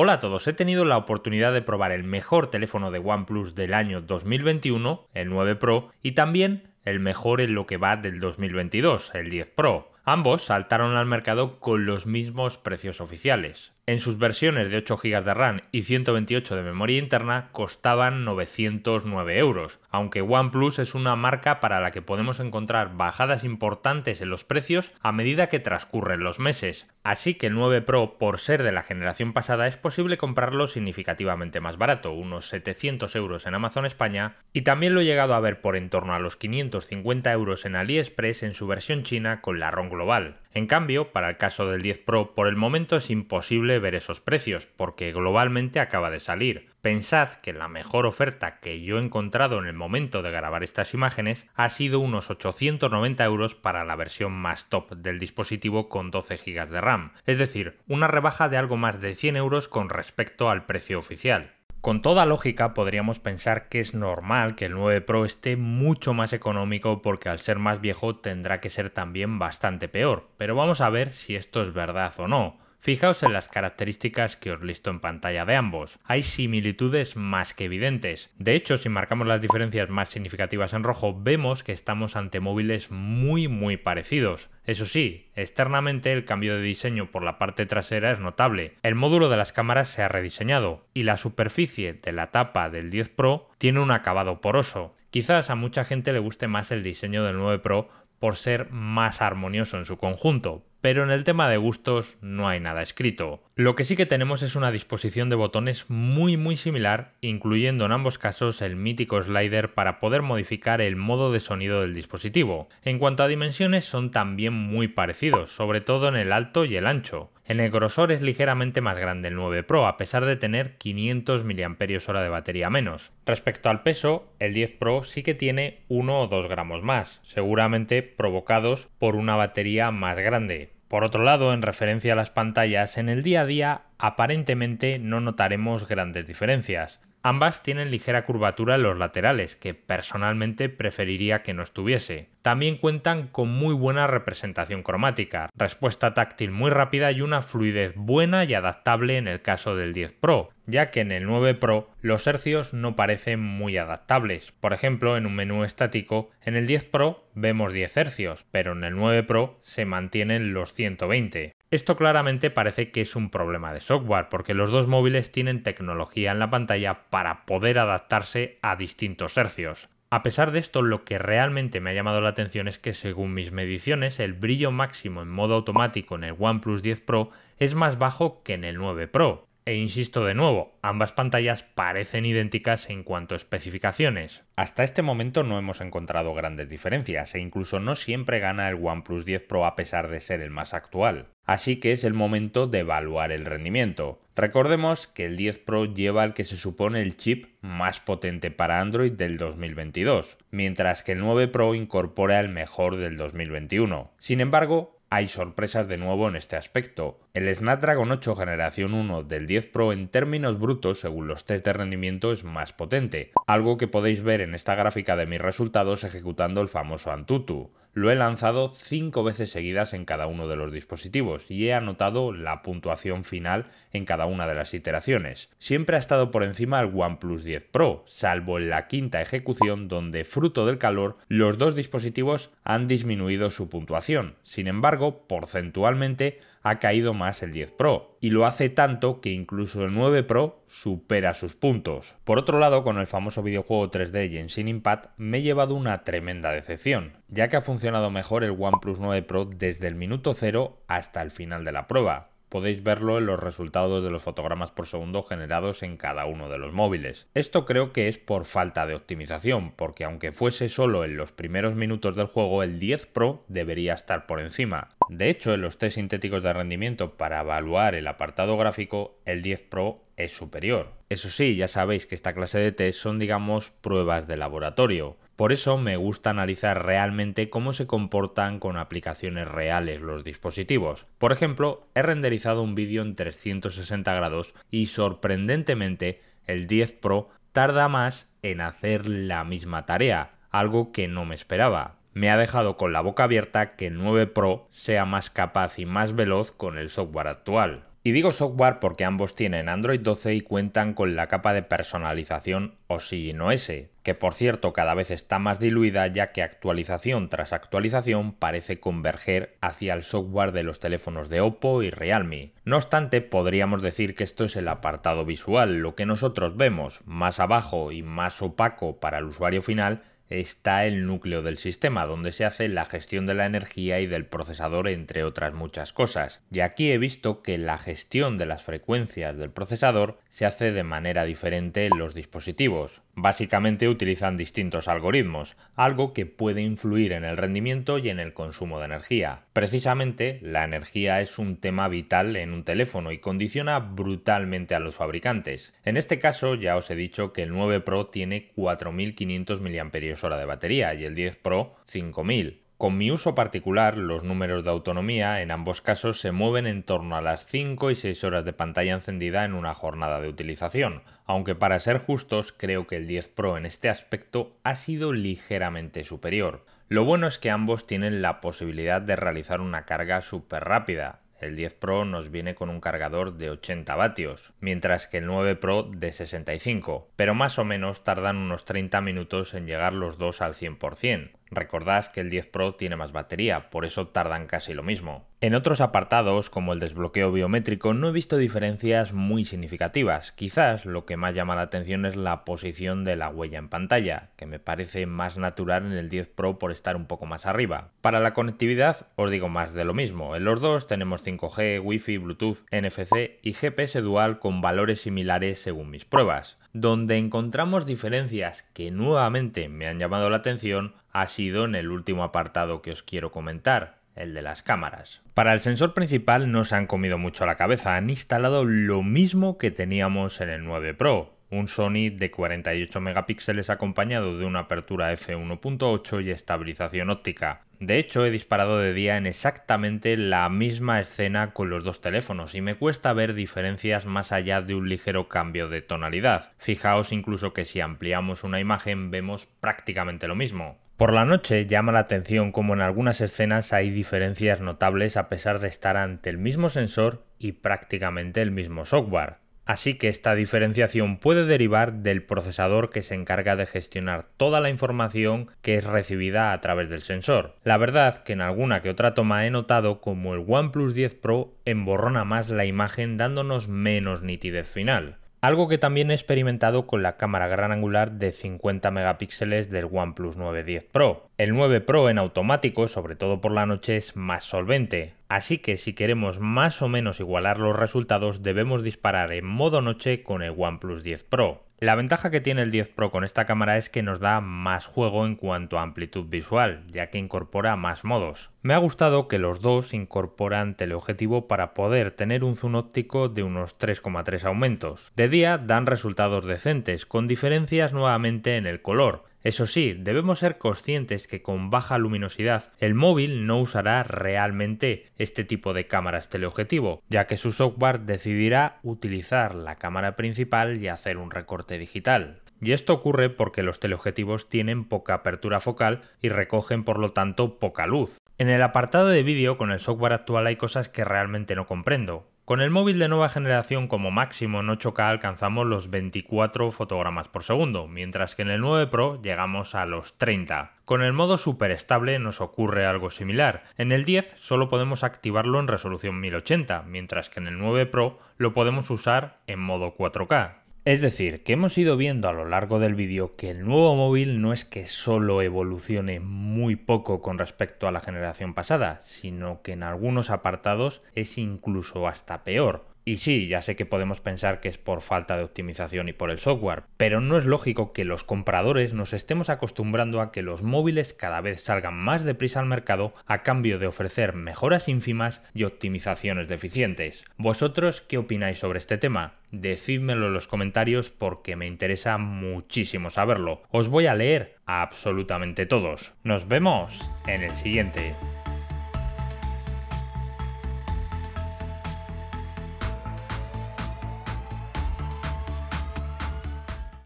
Hola a todos, he tenido la oportunidad de probar el mejor teléfono de OnePlus del año 2021, el 9 Pro, y también el mejor en lo que va del 2022, el 10 Pro. Ambos saltaron al mercado con los mismos precios oficiales. En sus versiones de 8 GB de RAM y 128 de memoria interna costaban 909 euros, aunque OnePlus es una marca para la que podemos encontrar bajadas importantes en los precios a medida que transcurren los meses. Así que el 9 Pro, por ser de la generación pasada, es posible comprarlo significativamente más barato, unos 700 euros en Amazon España, y también lo he llegado a ver por en torno a los 550 euros en AliExpress en su versión china con la ROM global. En cambio, para el caso del 10 Pro, por el momento es imposible ver esos precios, porque globalmente acaba de salir. Pensad que la mejor oferta que yo he encontrado en el momento de grabar estas imágenes ha sido unos 890 euros para la versión más top del dispositivo con 12 GB de RAM, es decir, una rebaja de algo más de 100 euros con respecto al precio oficial. Con toda lógica podríamos pensar que es normal que el 9 Pro esté mucho más económico porque al ser más viejo tendrá que ser también bastante peor, pero vamos a ver si esto es verdad o no. Fijaos en las características que os listo en pantalla de ambos. Hay similitudes más que evidentes. De hecho, si marcamos las diferencias más significativas en rojo, vemos que estamos ante móviles muy muy parecidos. Eso sí, externamente el cambio de diseño por la parte trasera es notable. El módulo de las cámaras se ha rediseñado y la superficie de la tapa del 10 Pro tiene un acabado poroso. Quizás a mucha gente le guste más el diseño del 9 Pro por ser más armonioso en su conjunto, pero en el tema de gustos no hay nada escrito. Lo que sí que tenemos es una disposición de botones muy muy similar, incluyendo en ambos casos el mítico slider para poder modificar el modo de sonido del dispositivo. En cuanto a dimensiones son también muy parecidos, sobre todo en el alto y el ancho. El grosor es ligeramente más grande el 9 Pro, a pesar de tener 500 mAh de batería menos. Respecto al peso, el 10 Pro sí que tiene 1 o 2 gramos más, seguramente provocados por una batería más grande. Por otro lado, en referencia a las pantallas, en el día a día aparentemente no notaremos grandes diferencias. Ambas tienen ligera curvatura en los laterales, que personalmente preferiría que no estuviese. También cuentan con muy buena representación cromática, respuesta táctil muy rápida y una fluidez buena y adaptable en el caso del 10 Pro, ya que en el 9 Pro los hercios no parecen muy adaptables. Por ejemplo, en un menú estático, en el 10 Pro vemos 10 hercios, pero en el 9 Pro se mantienen los 120. Esto claramente parece que es un problema de software, porque los dos móviles tienen tecnología en la pantalla para poder adaptarse a distintos hercios. A pesar de esto, lo que realmente me ha llamado la atención es que según mis mediciones, el brillo máximo en modo automático en el OnePlus 10 Pro es más bajo que en el 9 Pro. E insisto de nuevo, ambas pantallas parecen idénticas en cuanto a especificaciones. Hasta este momento no hemos encontrado grandes diferencias e incluso no siempre gana el OnePlus 10 Pro a pesar de ser el más actual. Así que es el momento de evaluar el rendimiento. Recordemos que el 10 Pro lleva el que se supone el chip más potente para Android del 2022, mientras que el 9 Pro incorpora el mejor del 2021. Sin embargo, hay sorpresas de nuevo en este aspecto. El Snapdragon 8 generación 1 del 10 Pro en términos brutos, según los test de rendimiento, es más potente, algo que podéis ver en esta gráfica de mis resultados ejecutando el famoso Antutu. Lo he lanzado 5 veces seguidas en cada uno de los dispositivos y he anotado la puntuación final en cada una de las iteraciones. Siempre ha estado por encima el OnePlus 10 Pro, salvo en la quinta ejecución donde, fruto del calor, los dos dispositivos han disminuido su puntuación. Sin embargo, porcentualmente ha caído más el 10 Pro, y lo hace tanto que incluso el 9 Pro supera sus puntos. Por otro lado, con el famoso videojuego 3D Genshin Impact me he llevado una tremenda decepción, ya que ha funcionado mejor el OnePlus 9 Pro desde el minuto 0 hasta el final de la prueba podéis verlo en los resultados de los fotogramas por segundo generados en cada uno de los móviles. Esto creo que es por falta de optimización, porque aunque fuese solo en los primeros minutos del juego, el 10 Pro debería estar por encima. De hecho, en los test sintéticos de rendimiento para evaluar el apartado gráfico, el 10 Pro es superior. Eso sí, ya sabéis que esta clase de test son digamos pruebas de laboratorio. Por eso me gusta analizar realmente cómo se comportan con aplicaciones reales los dispositivos. Por ejemplo, he renderizado un vídeo en 360 grados y sorprendentemente el 10 Pro tarda más en hacer la misma tarea, algo que no me esperaba. Me ha dejado con la boca abierta que el 9 Pro sea más capaz y más veloz con el software actual. Y digo software porque ambos tienen Android 12 y cuentan con la capa de personalización Oxygen OS, que por cierto cada vez está más diluida ya que actualización tras actualización parece converger hacia el software de los teléfonos de Oppo y Realme. No obstante, podríamos decir que esto es el apartado visual, lo que nosotros vemos más abajo y más opaco para el usuario final está el núcleo del sistema, donde se hace la gestión de la energía y del procesador, entre otras muchas cosas. Y aquí he visto que la gestión de las frecuencias del procesador se hace de manera diferente en los dispositivos. Básicamente utilizan distintos algoritmos, algo que puede influir en el rendimiento y en el consumo de energía. Precisamente, la energía es un tema vital en un teléfono y condiciona brutalmente a los fabricantes. En este caso, ya os he dicho que el 9 Pro tiene 4500 mAh de batería y el 10 Pro 5000. Con mi uso particular, los números de autonomía en ambos casos se mueven en torno a las 5 y 6 horas de pantalla encendida en una jornada de utilización, aunque para ser justos creo que el 10 Pro en este aspecto ha sido ligeramente superior. Lo bueno es que ambos tienen la posibilidad de realizar una carga súper rápida, el 10 Pro nos viene con un cargador de 80 vatios, mientras que el 9 Pro de 65, pero más o menos tardan unos 30 minutos en llegar los dos al 100%. Recordad que el 10 Pro tiene más batería, por eso tardan casi lo mismo. En otros apartados, como el desbloqueo biométrico, no he visto diferencias muy significativas. Quizás lo que más llama la atención es la posición de la huella en pantalla, que me parece más natural en el 10 Pro por estar un poco más arriba. Para la conectividad, os digo más de lo mismo. En los dos tenemos 5G, Wi-Fi, Bluetooth, NFC y GPS dual con valores similares según mis pruebas. Donde encontramos diferencias que nuevamente me han llamado la atención ha sido en el último apartado que os quiero comentar, el de las cámaras. Para el sensor principal no se han comido mucho la cabeza, han instalado lo mismo que teníamos en el 9 Pro, un Sony de 48 megapíxeles acompañado de una apertura f1.8 y estabilización óptica. De hecho, he disparado de día en exactamente la misma escena con los dos teléfonos y me cuesta ver diferencias más allá de un ligero cambio de tonalidad. Fijaos incluso que si ampliamos una imagen vemos prácticamente lo mismo. Por la noche llama la atención como en algunas escenas hay diferencias notables a pesar de estar ante el mismo sensor y prácticamente el mismo software. Así que esta diferenciación puede derivar del procesador que se encarga de gestionar toda la información que es recibida a través del sensor. La verdad que en alguna que otra toma he notado como el OnePlus 10 Pro emborrona más la imagen dándonos menos nitidez final. Algo que también he experimentado con la cámara gran angular de 50 megapíxeles del OnePlus 910 Pro. El 9 Pro en automático, sobre todo por la noche, es más solvente, Así que si queremos más o menos igualar los resultados debemos disparar en modo noche con el OnePlus 10 Pro. La ventaja que tiene el 10 Pro con esta cámara es que nos da más juego en cuanto a amplitud visual, ya que incorpora más modos. Me ha gustado que los dos incorporan teleobjetivo para poder tener un zoom óptico de unos 3,3 aumentos. De día dan resultados decentes, con diferencias nuevamente en el color, eso sí, debemos ser conscientes que con baja luminosidad el móvil no usará realmente este tipo de cámaras teleobjetivo, ya que su software decidirá utilizar la cámara principal y hacer un recorte digital. Y esto ocurre porque los teleobjetivos tienen poca apertura focal y recogen por lo tanto poca luz. En el apartado de vídeo con el software actual hay cosas que realmente no comprendo. Con el móvil de nueva generación como máximo en 8K alcanzamos los 24 fotogramas por segundo, mientras que en el 9 Pro llegamos a los 30. Con el modo super estable nos ocurre algo similar. En el 10 solo podemos activarlo en resolución 1080, mientras que en el 9 Pro lo podemos usar en modo 4K. Es decir, que hemos ido viendo a lo largo del vídeo que el nuevo móvil no es que solo evolucione muy poco con respecto a la generación pasada, sino que en algunos apartados es incluso hasta peor. Y sí, ya sé que podemos pensar que es por falta de optimización y por el software, pero no es lógico que los compradores nos estemos acostumbrando a que los móviles cada vez salgan más deprisa al mercado a cambio de ofrecer mejoras ínfimas y optimizaciones deficientes. ¿Vosotros qué opináis sobre este tema? Decídmelo en los comentarios porque me interesa muchísimo saberlo. Os voy a leer absolutamente todos. Nos vemos en el siguiente.